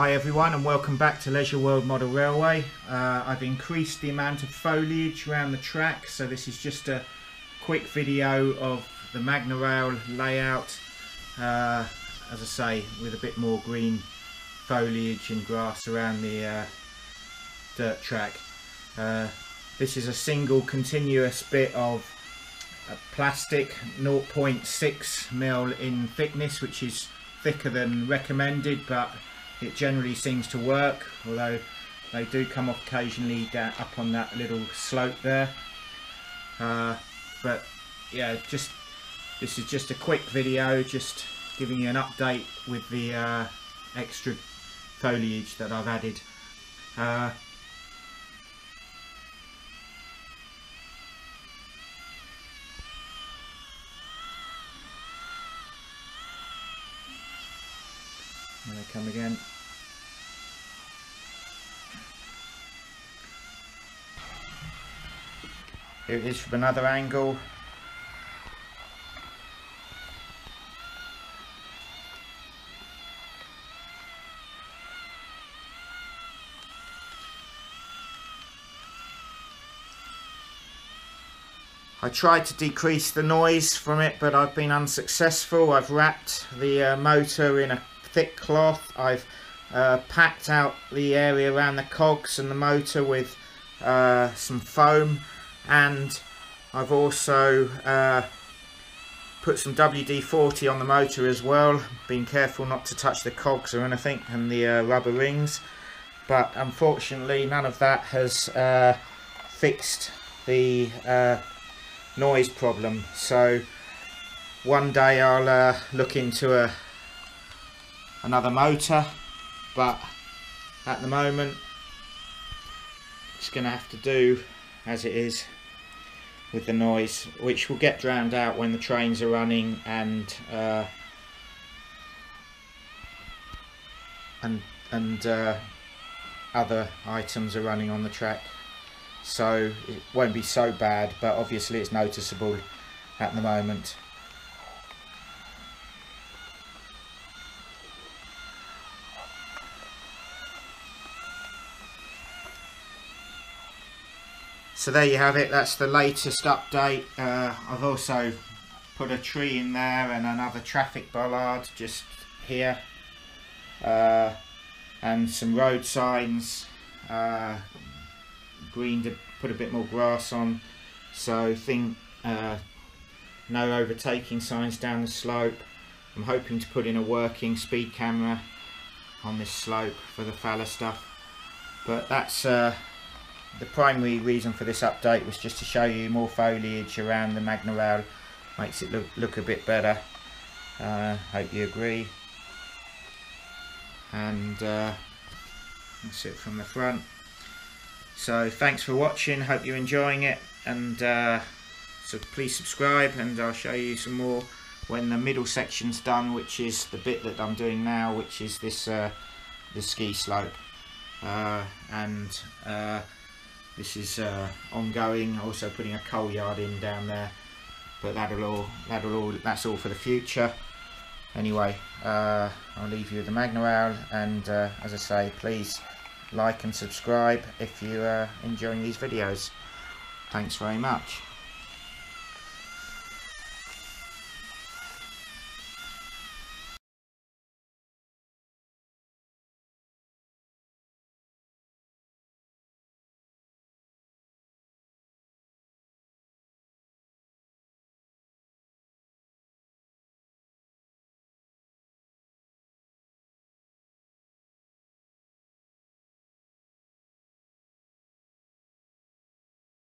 Hi everyone and welcome back to Leisure World Model Railway. Uh, I've increased the amount of foliage around the track so this is just a quick video of the Magnorail layout uh, as I say with a bit more green foliage and grass around the uh, dirt track. Uh, this is a single continuous bit of plastic 0.6 mil in thickness which is thicker than recommended but it generally seems to work although they do come off occasionally down up on that little slope there. Uh, but yeah just this is just a quick video just giving you an update with the uh, extra foliage that I've added. Uh, Here they come again. Here it is from another angle. I tried to decrease the noise from it but I've been unsuccessful. I've wrapped the uh, motor in a thick cloth. I've uh, packed out the area around the cogs and the motor with uh, some foam and I've also uh, put some WD-40 on the motor as well. Being careful not to touch the cogs or anything and the uh, rubber rings but unfortunately none of that has uh, fixed the noise problem so one day I'll uh, look into a another motor but at the moment it's gonna have to do as it is with the noise which will get drowned out when the trains are running and uh, and and uh, other items are running on the track. So it won't be so bad but obviously it's noticeable at the moment so there you have it that's the latest update. Uh, I've also put a tree in there and another traffic bollard just here. Uh, and some road signs. Uh, green to put a bit more grass on. So think uh, no overtaking signs down the slope. I'm hoping to put in a working speed camera on this slope for the Faller stuff. But that's uh, the primary reason for this update was just to show you more foliage around the Magnorail makes it look, look a bit better. Uh, hope you agree. And uh, that's it from the front. So thanks for watching, hope you're enjoying it. And uh, so please subscribe and I'll show you some more when the middle section's done which is the bit that I'm doing now which is this uh, the ski slope. Uh, and uh, this is uh, ongoing also putting a coal yard in down there but that'll all that'll all that's all for the future anyway uh, I'll leave you with the Magnorail and uh, as I say please like and subscribe if you are enjoying these videos. Thanks very much.